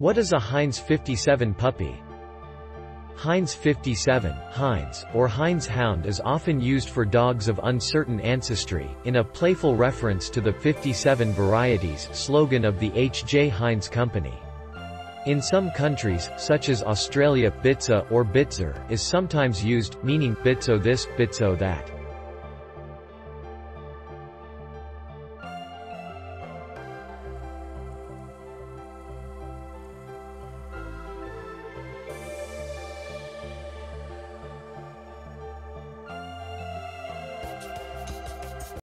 What is a Heinz 57 puppy? Heinz 57, Heinz, or Heinz Hound is often used for dogs of uncertain ancestry, in a playful reference to the 57 varieties slogan of the H. J. Heinz Company. In some countries, such as Australia, Bitsa or Bitzer, is sometimes used, meaning, bitzo this, bitzo that.